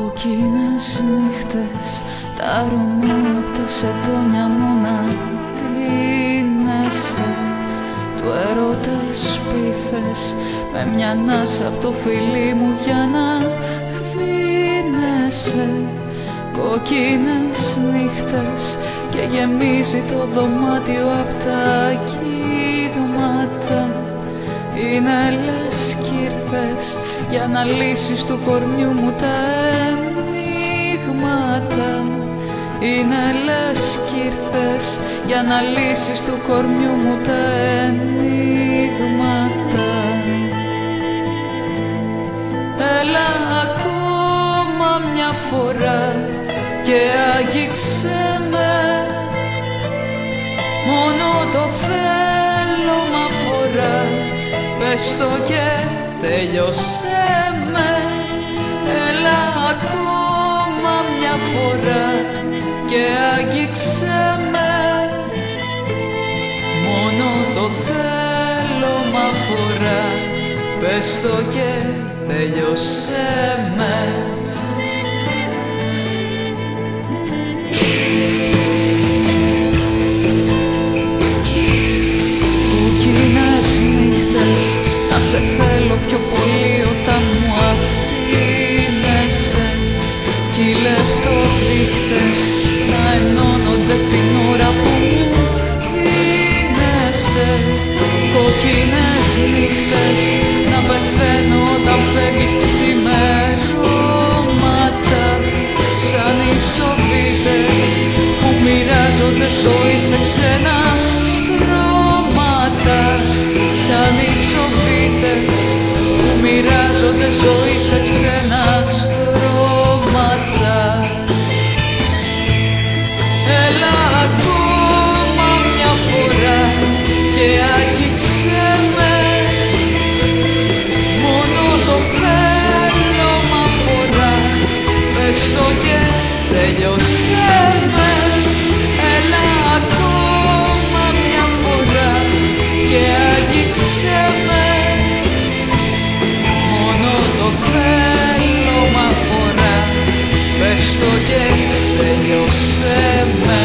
Κόκκινες νύχτες, τα αρώμα απ' τα σεντόνια μου να τρίνεσαι Του έρωτας σπίθες, με μια ανάσα απ' το φιλί μου για να χδίνεσαι Κόκκινες νύχτες και γεμίζει το δωμάτιο απ' τα κύγματα Είναι λες κι ήρθες για να λύσεις του κορμιού μου τα ενίγματα. Είναι λες κι ήρθες για να λύσεις του κορμιού μου τα ενίγματα. Έλα ακόμα μια φορά και άγγιξε με. Μόνο το Πες το και τέλειωσέ με Έλα ακόμα μια φορά και άγγιξε με. Μόνο το θέλω μα φορά Πες το και τέλειωσέ με σε θέλω πιο πολύ όταν μου αφήνεσαι. Κι οι λεπτοδείχτες να ενώνονται την ώρα που μου δίνεσαι Κόκκινες νύχτες να πεθαίνω όταν φεύγεις ξημερώματα. Σαν οι σοβίτες που μοιράζονται ζωή σε ξένα στρώματα. Σαν οι σοβίτες που μοιράζονται ζωή σε ξένα στρώματα. Έλα ακόμα μια φορά και άγγιξε με. Μόνο το θέλω μα φορά Πες το και τέλειωσέ τέλειωσέ